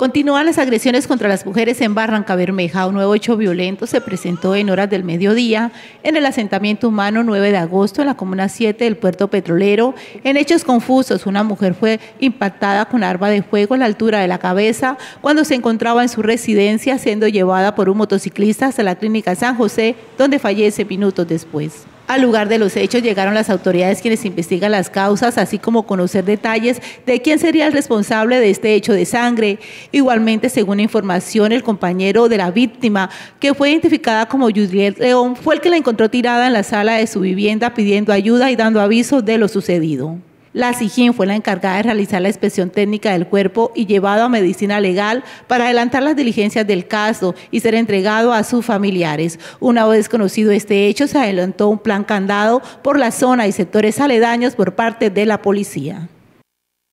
Continúan las agresiones contra las mujeres en Barranca Bermeja. Un nuevo hecho violento se presentó en horas del mediodía en el asentamiento humano 9 de agosto en la comuna 7 del puerto petrolero. En hechos confusos, una mujer fue impactada con arma de fuego a la altura de la cabeza cuando se encontraba en su residencia siendo llevada por un motociclista hasta la clínica San José, donde fallece minutos después. Al lugar de los hechos llegaron las autoridades quienes investigan las causas, así como conocer detalles de quién sería el responsable de este hecho de sangre. Igualmente, según información, el compañero de la víctima, que fue identificada como Juliet León, fue el que la encontró tirada en la sala de su vivienda pidiendo ayuda y dando aviso de lo sucedido. La SIGIN fue la encargada de realizar la inspección técnica del cuerpo y llevado a medicina legal para adelantar las diligencias del caso y ser entregado a sus familiares. Una vez conocido este hecho, se adelantó un plan candado por la zona y sectores aledaños por parte de la policía.